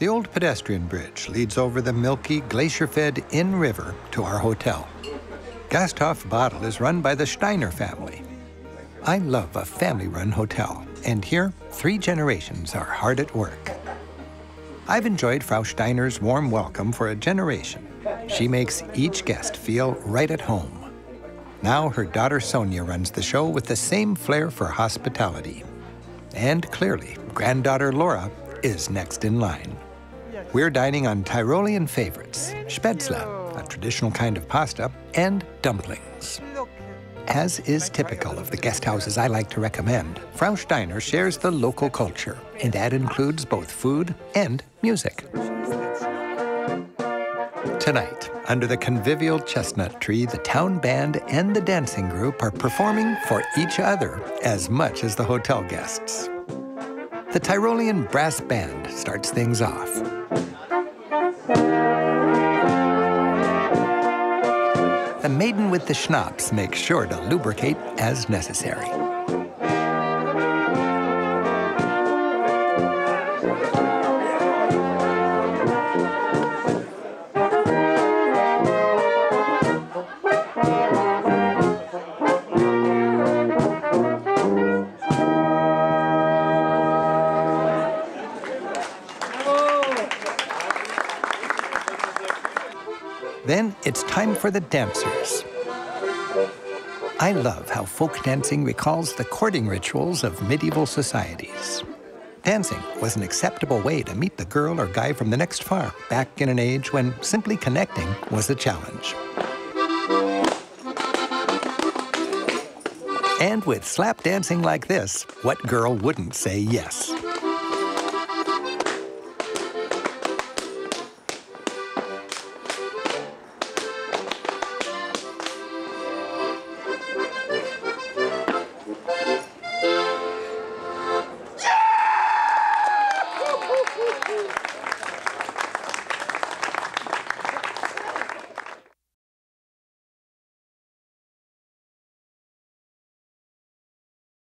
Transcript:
The old pedestrian bridge leads over the milky, glacier-fed Inn River to our hotel. Gasthof Badl is run by the Steiner family. I love a family-run hotel, and here, three generations are hard at work. I've enjoyed Frau Steiner's warm welcome for a generation. She makes each guest feel right at home. Now her daughter Sonia runs the show with the same flair for hospitality. And clearly, granddaughter Laura is next in line. We're dining on Tyrolean favorites, spätzle, a traditional kind of pasta, and dumplings. As is typical of the guest houses I like to recommend, Frau Steiner shares the local culture, and that includes both food and music. Tonight, under the convivial chestnut tree, the town band and the dancing group are performing for each other as much as the hotel guests. The Tyrolean Brass Band starts things off. The maiden with the schnapps makes sure to lubricate as necessary. Then it's time for the dancers. I love how folk dancing recalls the courting rituals of medieval societies. Dancing was an acceptable way to meet the girl or guy from the next farm back in an age when simply connecting was a challenge. And with slap dancing like this, what girl wouldn't say yes?